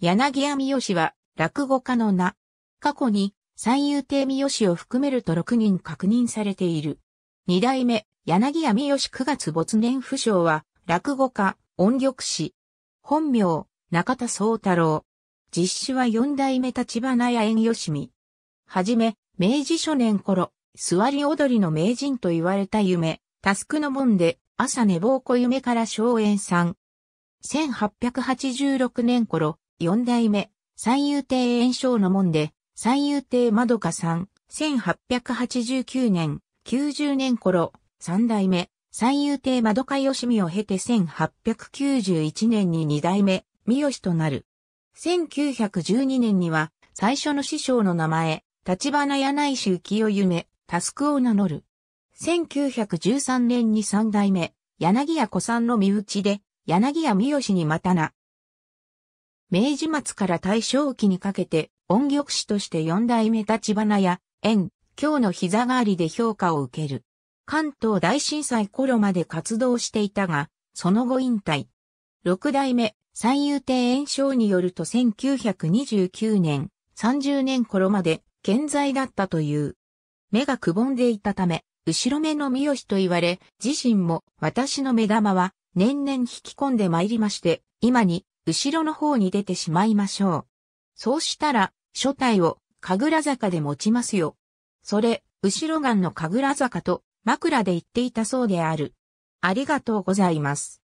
柳家三好は落語家の名。過去に三遊亭三好を含めると6人確認されている。二代目柳家三好9月没年不詳は落語家、音曲師。本名、中田宗太郎。実施は四代目立花屋縁吉見。はじめ、明治初年頃、座り踊りの名人と言われた夢、タスクの門で、朝寝坊小夢から荘園さん。1886年頃、四代目、三遊亭炎章の門で、三遊亭まどかさん。1889年、90年頃、三代目、三遊亭まどかよしみを経て1891年に二代目、三好となる。1912年には、最初の師匠の名前、立花柳石浮世夢、タスクを名乗る。1913年に三代目、柳家子さんの身内で、柳家三好にまたな。明治末から大正期にかけて、音曲師として四代目立花や、縁、今日の膝代わりで評価を受ける。関東大震災頃まで活動していたが、その後引退。六代目、三遊亭炎症によると1929年、30年頃まで健在だったという。目がくぼんでいたため、後ろ目の三好と言われ、自身も私の目玉は年々引き込んで参りまして、今に後ろの方に出てしまいましょう。そうしたら、初体を神楽坂で持ちますよ。それ、後ろ岸の神楽坂と枕で言っていたそうである。ありがとうございます。